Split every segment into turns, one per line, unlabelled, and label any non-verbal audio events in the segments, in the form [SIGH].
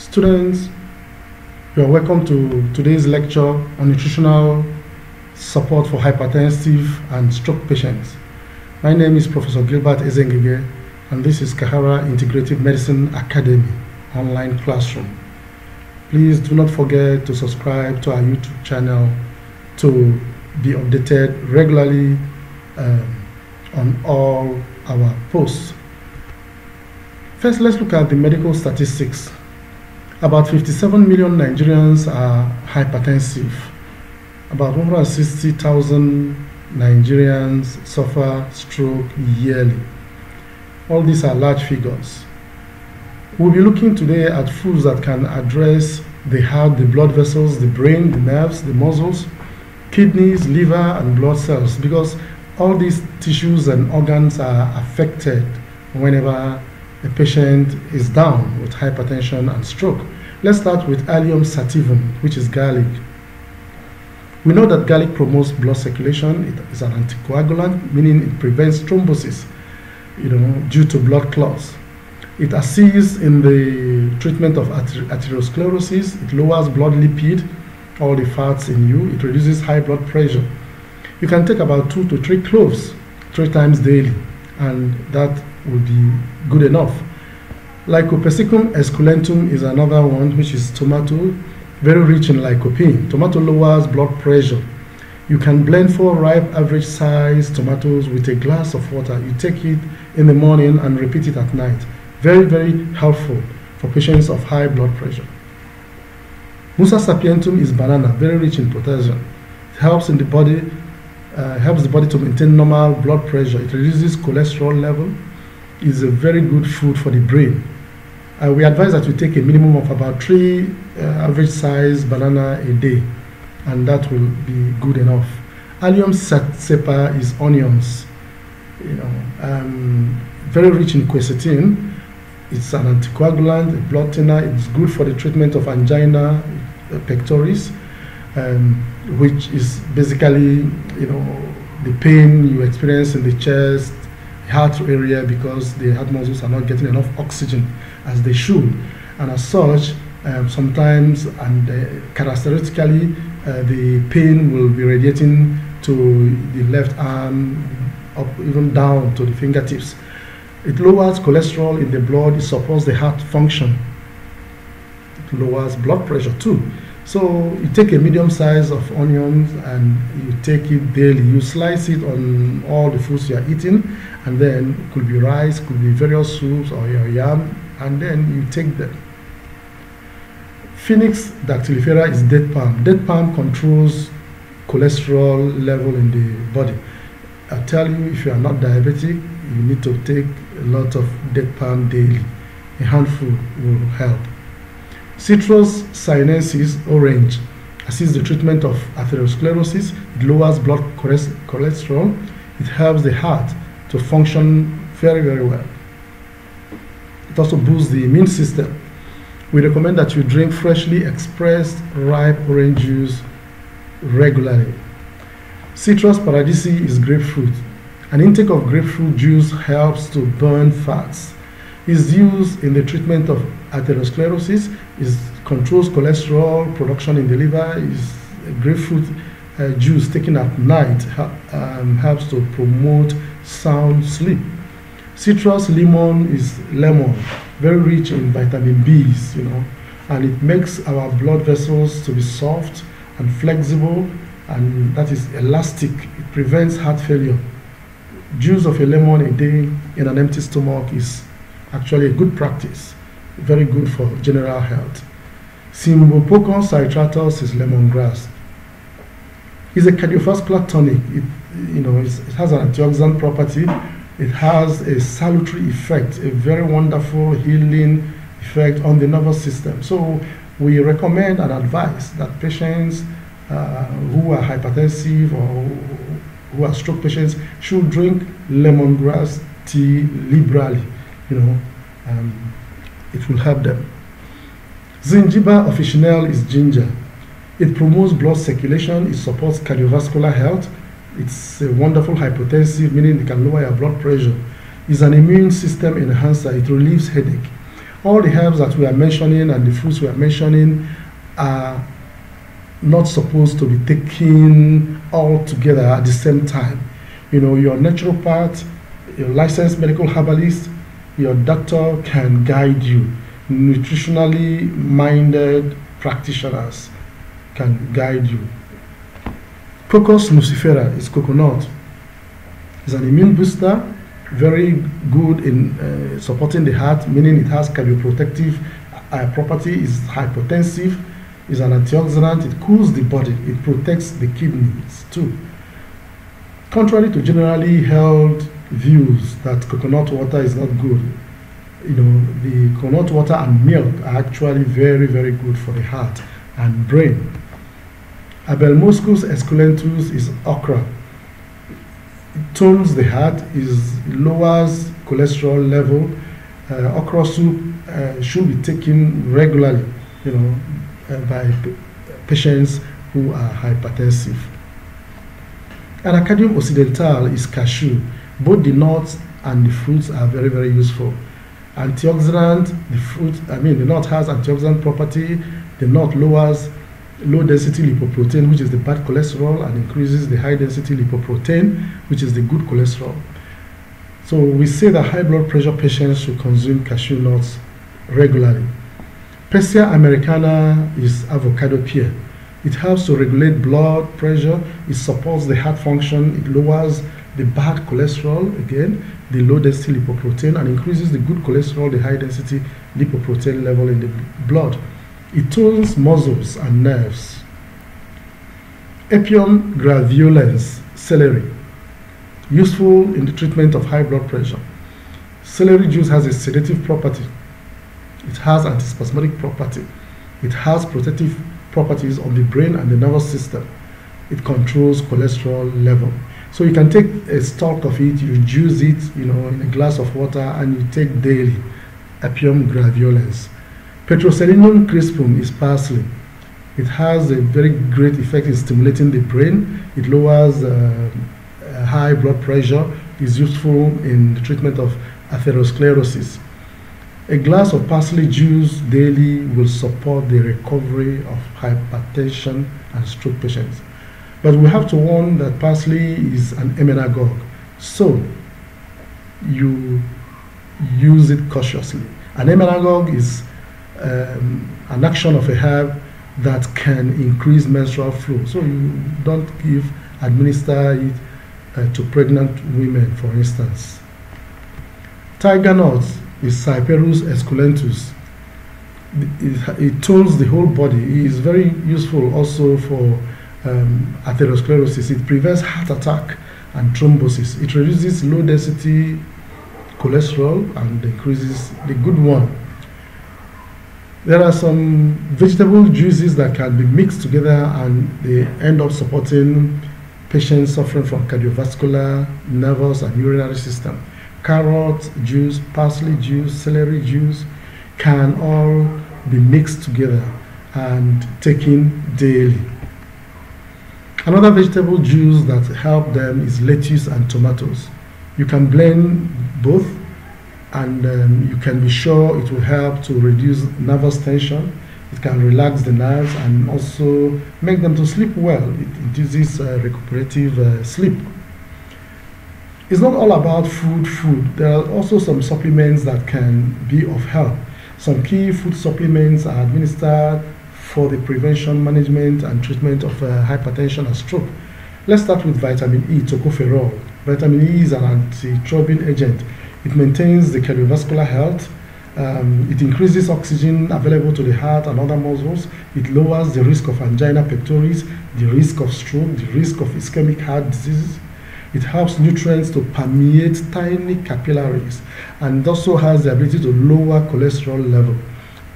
Students, you are welcome to today's lecture on nutritional support for hypertensive and stroke patients. My name is Professor Gilbert Ezengege, and this is Kahara Integrative Medicine Academy online classroom. Please do not forget to subscribe to our YouTube channel to be updated regularly um, on all our posts. First, let's look at the medical statistics. About 57 million Nigerians are hypertensive. About 160,000 Nigerians suffer stroke yearly. All these are large figures. We'll be looking today at foods that can address the heart, the blood vessels, the brain, the nerves, the muscles, kidneys, liver, and blood cells because all these tissues and organs are affected whenever a patient is down with hypertension and stroke. Let's start with Allium sativum, which is garlic. We know that garlic promotes blood circulation. It is an anticoagulant, meaning it prevents thrombosis, you know, due to blood clots. It assists in the treatment of atherosclerosis. It lowers blood lipid, all the fats in you. It reduces high blood pressure. You can take about two to three cloves three times daily, and that will be good enough. Lycopersicum esculentum is another one, which is tomato, very rich in lycopene. Tomato lowers blood pressure. You can blend four ripe average size tomatoes with a glass of water. You take it in the morning and repeat it at night. Very, very helpful for patients of high blood pressure. Musa sapientum is banana, very rich in potassium. It helps in the body, uh, helps the body to maintain normal blood pressure. It reduces cholesterol level. It's a very good food for the brain. Uh, we advise that you take a minimum of about three uh, average size banana a day, and that will be good enough. Allium cepa is onions, you know, um, very rich in quercetin it's an anticoagulant, a blood thinner. It's good for the treatment of angina uh, pectoris, um, which is basically, you know, the pain you experience in the chest, heart area because the heart muscles are not getting enough oxygen as they should. And as such, um, sometimes and uh, characteristically, uh, the pain will be radiating to the left arm, up even down to the fingertips. It lowers cholesterol in the blood, it supports the heart function. It lowers blood pressure too. So you take a medium size of onions and you take it daily. You slice it on all the foods you are eating, and then could be rice, could be various soups or your yam, and then you take them. Phoenix dactylifera is date palm. Date palm controls cholesterol level in the body. I tell you, if you are not diabetic, you need to take a lot of date palm daily. A handful will help. Citrus sinensis orange assists the treatment of atherosclerosis. It lowers blood cholesterol. It helps the heart to function very, very well. It also boosts the immune system. We recommend that you drink freshly expressed ripe orange juice regularly. Citrus paradisi is grapefruit. An intake of grapefruit juice helps to burn fats. It's used in the treatment of atherosclerosis. It controls cholesterol production in the liver. Is grapefruit uh, juice taken at night um, helps to promote sound sleep. Citrus lemon is lemon, very rich in vitamin B's, you know, and it makes our blood vessels to be soft and flexible, and that is elastic. It prevents heart failure juice of a lemon a day in an empty stomach is actually a good practice, very good for general health. Cymbopogon citratus is lemongrass. It's a cardiovascular tonic. It, you know, it has an antioxidant property. It has a salutary effect, a very wonderful healing effect on the nervous system. So we recommend and advise that patients uh, who are hypertensive or who are stroke patients should drink lemongrass tea liberally. You know, um, it will help them. Zingiber officinale is ginger. It promotes blood circulation. It supports cardiovascular health. It's a wonderful hypotensive, meaning it can lower your blood pressure. It's an immune system enhancer. It relieves headache. All the herbs that we are mentioning and the fruits we are mentioning are not supposed to be taken all together at the same time. You know, your naturopath, your licensed medical herbalist, your doctor can guide you. Nutritionally minded practitioners can guide you. Cocos nucifera is coconut. It's an immune booster, very good in uh, supporting the heart, meaning it has cardioprotective uh, property, is hypotensive, is an antioxidant, it cools the body, it protects the kidneys too. Contrary to generally held views that coconut water is not good, you know, the coconut water and milk are actually very, very good for the heart and brain. Abelmoschus esculentus is okra. It tones the heart, is lowers cholesterol level. Uh, okra soup uh, should be taken regularly, you know, uh, by patients who are hypertensive. Anacardium occidental is cashew. Both the nuts and the fruits are very, very useful. Antioxidant, the fruit, I mean, the nut has antioxidant property. The nut lowers low density lipoprotein, which is the bad cholesterol, and increases the high density lipoprotein, which is the good cholesterol. So we say that high blood pressure patients should consume cashew nuts regularly. Persea americana is avocado pear. It helps to regulate blood pressure, it supports the heart function, it lowers the bad cholesterol, again, the low density lipoprotein, and increases the good cholesterol, the high density lipoprotein level in the blood. It tones muscles and nerves. Apium graveolens, celery, useful in the treatment of high blood pressure. Celery juice has a sedative property. It has antispasmodic property. It has protective properties on the brain and the nervous system. It controls cholesterol level. So you can take a stalk of it, you juice it, you know, in a glass of water, and you take daily. Apium graveolens. Petroselinum crispum is parsley. It has a very great effect in stimulating the brain. It lowers uh, high blood pressure. Is useful in the treatment of atherosclerosis. A glass of parsley juice daily will support the recovery of hypertension and stroke patients. But we have to warn that parsley is an emmenagogue. So you use it cautiously. An emmenagogue is um, an action of a herb that can increase menstrual flow. So you don't give, administer it uh, to pregnant women, for instance. Tiger nut is Cyperus esculentus. It, it tones the whole body. It is very useful also for um, atherosclerosis. It prevents heart attack and thrombosis. It reduces low density cholesterol and increases the good one. There are some vegetable juices that can be mixed together and they end up supporting patients suffering from cardiovascular, nervous, and urinary system. Carrot juice, parsley juice, celery juice can all be mixed together and taken daily. Another vegetable juice that help them is lettuce and tomatoes. You can blend both and um, you can be sure it will help to reduce nervous tension. It can relax the nerves and also make them to sleep well. It induces uh, recuperative uh, sleep. It's not all about food, food. There are also some supplements that can be of help. Some key food supplements are administered for the prevention, management, and treatment of uh, hypertension and stroke. Let's start with vitamin E, tocopherol. Vitamin E is an anti-thrombin agent. It maintains the cardiovascular health. Um, it increases oxygen available to the heart and other muscles. It lowers the risk of angina pectoris, the risk of stroke, the risk of ischemic heart disease. It helps nutrients to permeate tiny capillaries and also has the ability to lower cholesterol level.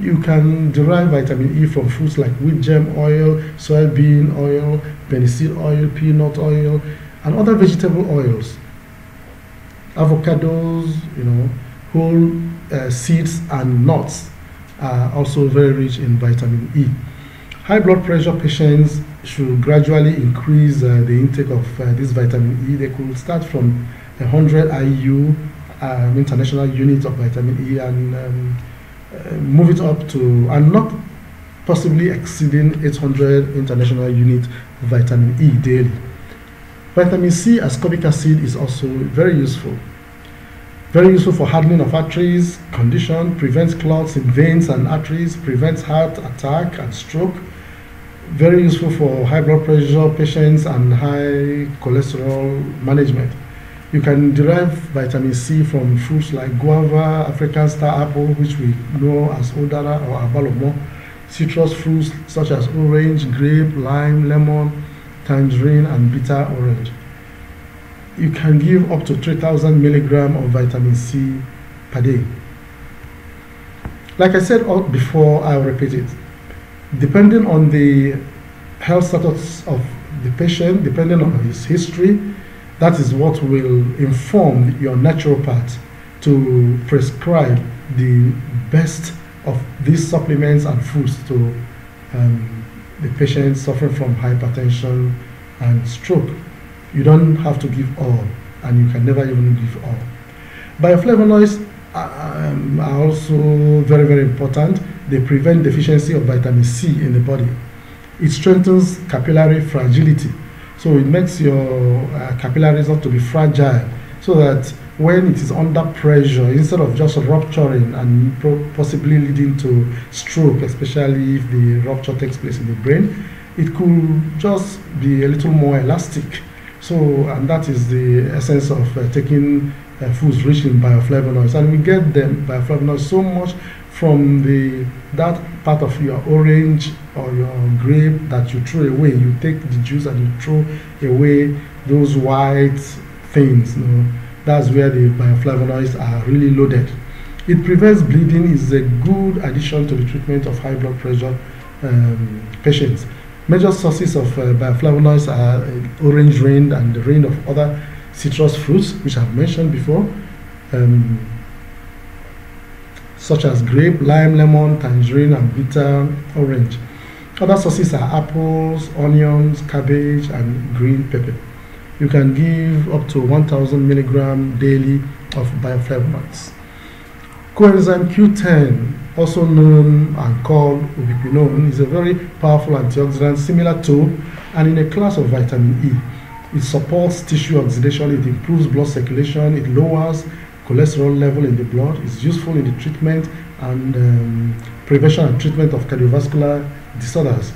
You can derive vitamin E from foods like wheat germ oil, soybean oil, penicillin oil, peanut oil, and other vegetable oils. Avocados, you know, whole uh, seeds and nuts are also very rich in vitamin E. High blood pressure patients should gradually increase uh, the intake of uh, this vitamin E. They could start from 100 IU, um, international units of vitamin E, and um, uh, move it up to, and not possibly exceeding 800 international units of vitamin E daily. Vitamin C ascorbic acid is also very useful. Very useful for hardening of arteries, condition, prevents clots in veins and arteries, prevents heart attack and stroke. Very useful for high blood pressure patients and high cholesterol management. You can derive vitamin C from fruits like guava, African star apple, which we know as odara or agbalumo, citrus fruits such as orange, grape, lime, lemon, tangerine, and bitter orange you can give up to 3000 milligram of vitamin C per day. Like I said before, I'll repeat it. Depending on the health status of the patient, depending on his history, that is what will inform your naturopath to prescribe the best of these supplements and foods to um, the patient suffering from hypertension and stroke. You don't have to give all, and you can never even give all. Bioflavonoids um, are also very, very important. They prevent deficiency of vitamin C in the body. It strengthens capillary fragility. So it makes your uh, capillaries not to be fragile so that when it is under pressure, instead of just rupturing and possibly leading to stroke, especially if the rupture takes place in the brain, it could just be a little more elastic so, and that is the essence of uh, taking uh, foods rich in bioflavonoids. And we get them bioflavonoids so much from the that part of your orange or your grape that you throw away. You take the juice and you throw away those white things. You know, that's where the bioflavonoids are really loaded. It prevents bleeding. is a good addition to the treatment of high blood pressure um, patients. Major sources of uh, bioflavonoids are uh, orange rind and the rind of other citrus fruits, which I've mentioned before, um, such as grape, lime, lemon, tangerine, and bitter orange. Other sources are apples, onions, cabbage, and green pepper. You can give up to 1000 milligram daily of bioflavonoids. Coenzyme Q10 also known and called ubiquinone, is a very powerful antioxidant similar to and in a class of vitamin E. It supports tissue oxidation, it improves blood circulation, it lowers cholesterol level in the blood, it's useful in the treatment and um, prevention and treatment of cardiovascular disorders.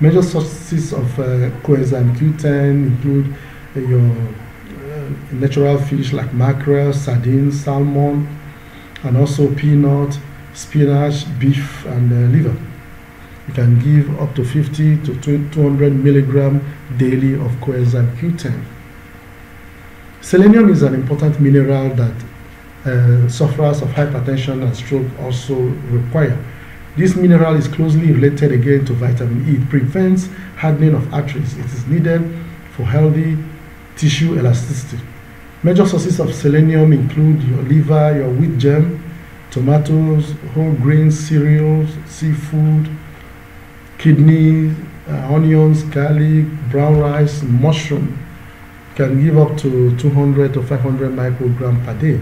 Major sources of uh, coenzyme Q10 include your uh, natural fish like mackerel, sardines, salmon, and also peanut, spinach, beef, and uh, liver. You can give up to 50 to 200 milligram daily of coenzyme Q10. Selenium is an important mineral that uh, sufferers of hypertension and stroke also require. This mineral is closely related again to vitamin E. It prevents hardening of arteries. It is needed for healthy tissue elasticity. Major sources of selenium include your liver, your wheat germ, tomatoes, whole grain cereals, seafood, kidneys, uh, onions, garlic, brown rice, mushroom can give up to 200 to 500 microgram per day.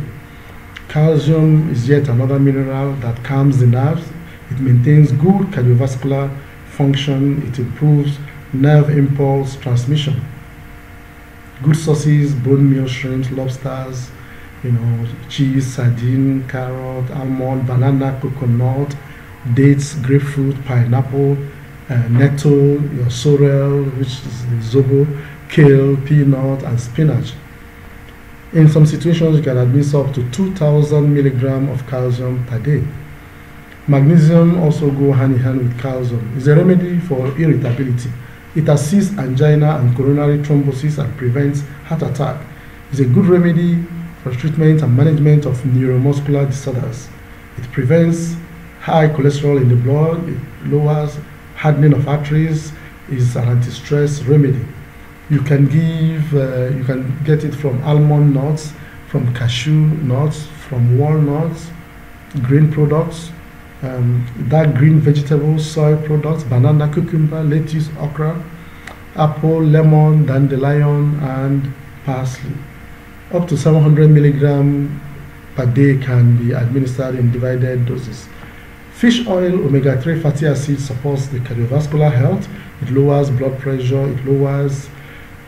Calcium is yet another mineral that calms the nerves. It maintains good cardiovascular function. It improves nerve impulse transmission. Good sources, bone meal shrimps, lobsters, you know, cheese, sardine, carrot, almond, banana, coconut, dates, grapefruit, pineapple, uh, nettle, your sorrel, which is the zobo, kale, peanut, and spinach. In some situations, you can administer up to 2,000 milligram of calcium per day. Magnesium also go hand in hand with calcium. It's a remedy for irritability. It assists angina and coronary thrombosis and prevents heart attack. It's a good remedy for treatment and management of neuromuscular disorders. It prevents high cholesterol in the blood, it lowers hardening of arteries, is an anti-stress remedy. You can give, uh, you can get it from almond nuts, from cashew nuts, from walnuts, green products, um, dark green vegetables, soy products, banana, cucumber, lettuce, okra, apple, lemon, dandelion, and parsley up to 700 milligram per day can be administered in divided doses. Fish oil omega-3 fatty acid supports the cardiovascular health. It lowers blood pressure. It lowers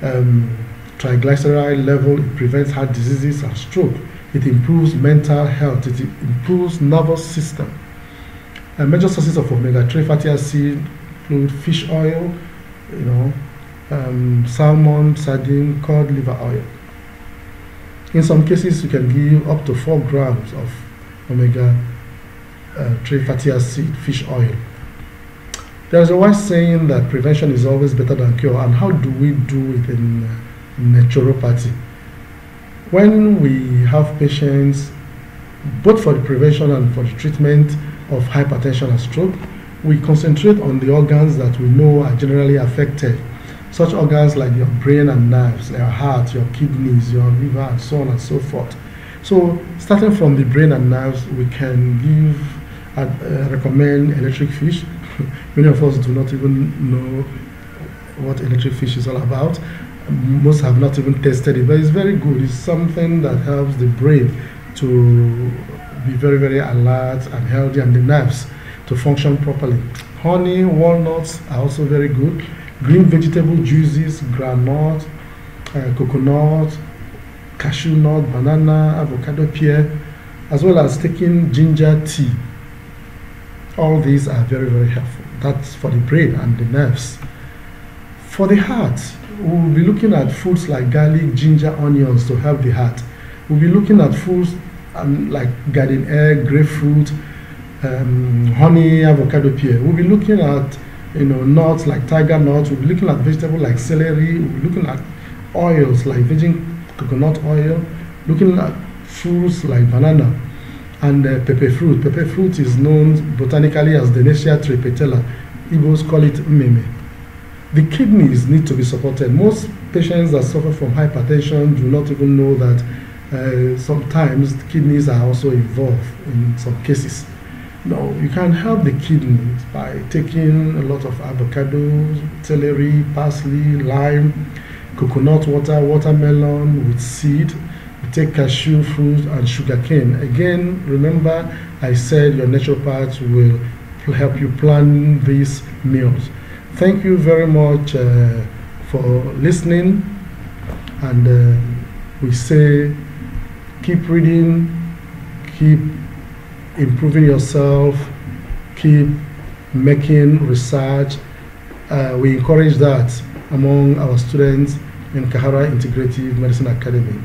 um, triglyceride level. It prevents heart diseases and stroke. It improves mental health. It improves nervous system. A major sources of omega-3 fatty acid include fish oil, you know, um, salmon, sardine, cod liver oil. In some cases, you can give up to 4 grams of omega uh, 3 fatty acid fish oil. There's a wise saying that prevention is always better than cure. And how do we do it in, uh, in naturopathy? When we have patients, both for the prevention and for the treatment of hypertension and stroke, we concentrate on the organs that we know are generally affected such organs like your brain and nerves, your heart, your kidneys, your liver, and so on and so forth. So, starting from the brain and nerves, we can give uh, recommend electric fish. [LAUGHS] Many of us do not even know what electric fish is all about. Most have not even tested it, but it's very good. It's something that helps the brain to be very, very alert and healthy, and the nerves to function properly. Honey, walnuts are also very good green vegetable juices, granite, uh, coconut, cashew nut, banana, avocado pear, as well as taking ginger tea. All these are very, very helpful. That's for the brain and the nerves. For the heart, we'll be looking at foods like garlic, ginger, onions to help the heart. We'll be looking at foods um, like garden egg, grapefruit, um, honey, avocado pear. We'll be looking at you know, nuts like tiger nuts. We'll be looking at vegetables like celery. We'll be looking at oils like virgin coconut oil. Looking at fruits like banana and uh, pepper fruit. Pepper fruit is known botanically as Dennettia tripetala. Igbos call it meme. The kidneys need to be supported. Most patients that suffer from hypertension do not even know that uh, sometimes the kidneys are also involved in some cases. No, you can help the kidneys by taking a lot of avocados, celery, parsley, lime, coconut water, watermelon with seed. You take cashew fruit and sugar cane. Again, remember I said your naturopath will help you plan these meals. Thank you very much uh, for listening. And uh, we say keep reading, keep improving yourself, keep making research. Uh, we encourage that among our students in Kahara Integrative Medicine Academy.